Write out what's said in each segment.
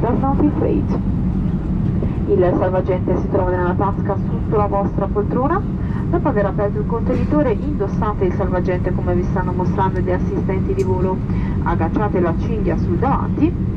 Does not inflate. Il salvagente si trova nella tasca sotto la vostra poltrona. Dopo aver aperto il contenitore indossate il salvagente come vi stanno mostrando gli assistenti di volo. Agganciate la cinghia sul davanti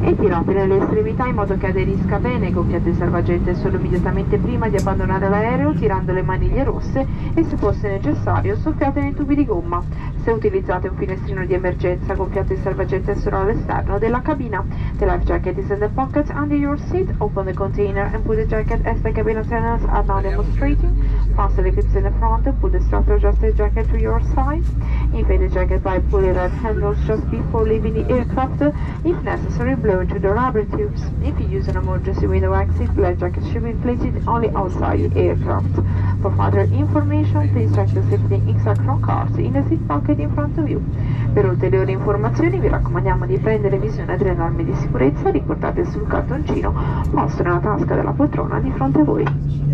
e tirate nelle estremità in modo che aderisca bene, gonfiate il salvagente solo immediatamente prima di abbandonare l'aereo tirando le maniglie rosse e se fosse necessario soffiate nei tubi di gomma. Se utilizzate un finestrino di emergenza gonfiate il salvagente solo all'esterno della cabina. The life jacket is in the pocket under your seat. Open the container and put the jacket as the cabin attendants are now demonstrating. Fasten the clips in the front put the strap to adjust the jacket to your size. Inflate the jacket by pulling the handles just before leaving the aircraft. If necessary, blow into the rubber tubes. If you use an emergency window exit, life jacket should be inflated only outside aircraft. For further information, please check the safety instruction cards in the seat pocket in front of you. Per ulteriori informazioni vi raccomandiamo di prendere visione delle norme di sicurezza riportate sul cartoncino posto nella tasca della poltrona di fronte a voi.